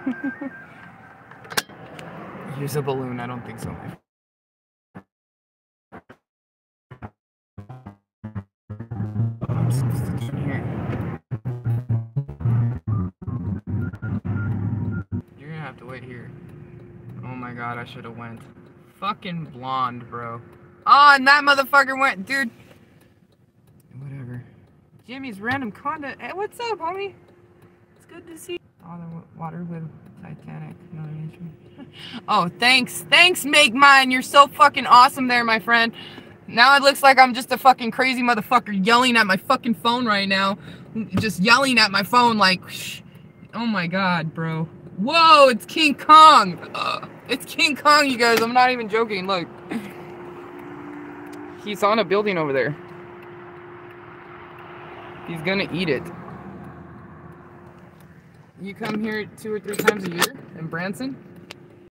Use a balloon. I don't think so. You're gonna have to wait here. Oh my god, I should have went. Fucking blonde, bro. Oh, and that motherfucker went, dude. Whatever. Jimmy's random content. Hey, what's up, homie? It's good to see. Oh, the water with Titanic. Oh, thanks. Thanks, Make Mine. You're so fucking awesome there, my friend. Now it looks like I'm just a fucking crazy motherfucker yelling at my fucking phone right now. Just yelling at my phone like, Shh. oh my god, bro. Whoa, it's King Kong. It's King Kong, you guys. I'm not even joking. Look. He's on a building over there. He's gonna eat it. You come here two or three times a year in Branson?